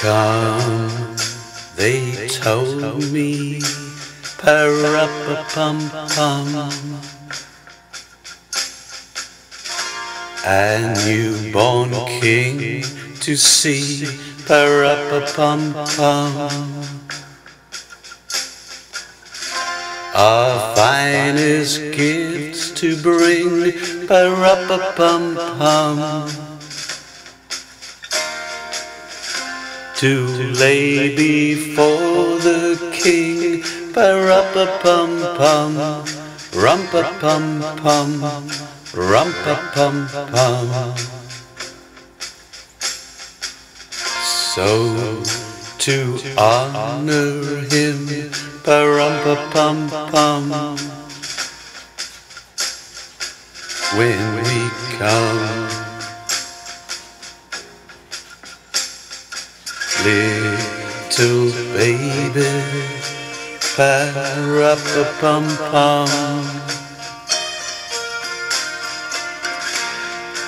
Come, they told me, pa-ra-pa-pum-pum. A newborn king to see, pa-ra-pa-pum-pum. Our finest gifts to bring, pa-ra-pa-pum-pum. To lay before the king. Ba-rum-pa-pum-pum, rum-pa-pum-pum, rum-pa-pum-pum. So to honor him, ba-rum-pa-pum-pum, when we come. Little baby, pa-ra-pa-pum-pum.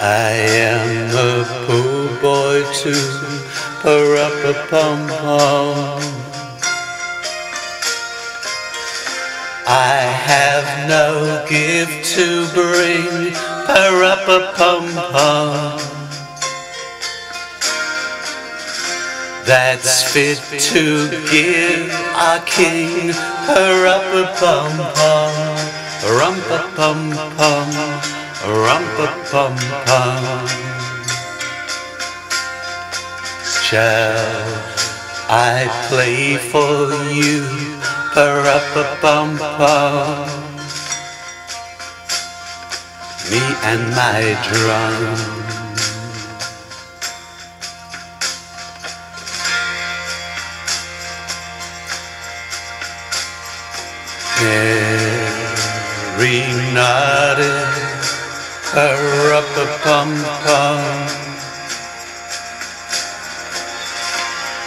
I am a poor boy too, pa-ra-pa-pum-pum. I have no gift to bring, pa-ra-pa-pum-pum. That's fit to give our king a rumpa pum pum, rumpa pum pum, rumpa pum pum. Shall I play for you, rumpa pum pum? Me and my drum. Mary nodded her up a pum pum.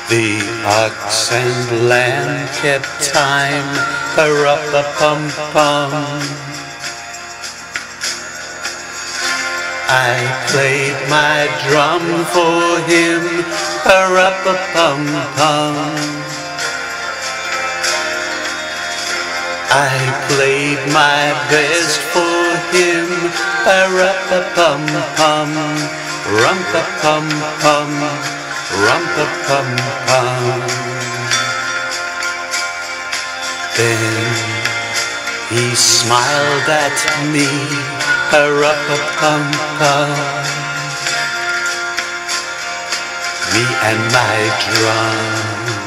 The ox and lamb kept time, her up a pum pum. I played my drum for him, her up a pum pum. I played my best for him. Rum-pa-pum pum, rum-pa-pum pum, rum-pa-pum pum. Then he smiled at me. Rum-pa-pum pum. Me and my drum.